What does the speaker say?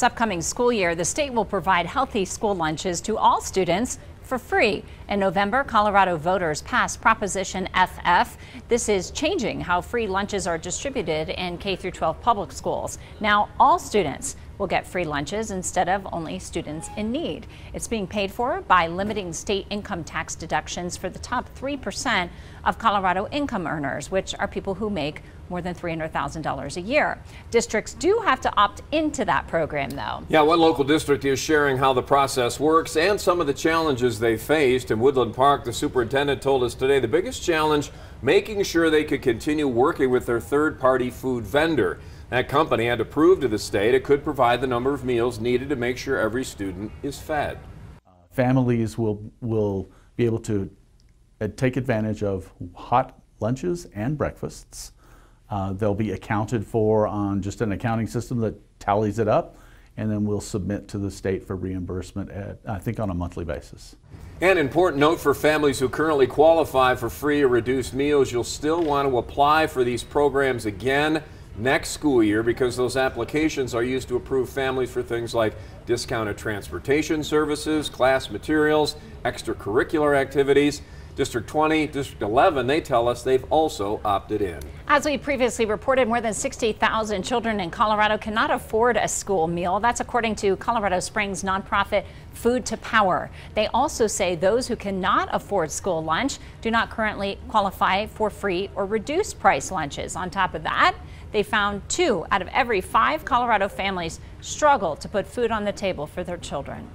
This upcoming school year, the state will provide healthy school lunches to all students for free. In November, Colorado voters passed Proposition FF. This is changing how free lunches are distributed in K 12 public schools. Now, all students will get free lunches instead of only students in need. It's being paid for by limiting state income tax deductions for the top 3% of Colorado income earners, which are people who make more than $300,000 a year. Districts do have to opt into that program, though. Yeah, one local district is sharing how the process works and some of the challenges they faced. In Woodland Park, the superintendent told us today the biggest challenge making sure they could continue working with their third party food vendor. That company had to prove to the state it could provide the number of meals needed to make sure every student is fed. Families will, will be able to uh, take advantage of hot lunches and breakfasts. Uh, they'll be accounted for on just an accounting system that tallies it up, and then we'll submit to the state for reimbursement at, I think, on a monthly basis. An important note for families who currently qualify for free or reduced meals, you'll still want to apply for these programs again next school year because those applications are used to approve families for things like discounted transportation services, class materials, extracurricular activities. District 20, District 11, they tell us they've also opted in. As we previously reported, more than 60,000 children in Colorado cannot afford a school meal. That's according to Colorado Springs nonprofit Food to Power. They also say those who cannot afford school lunch do not currently qualify for free or reduced price lunches. On top of that, they found two out of every five Colorado families struggle to put food on the table for their children.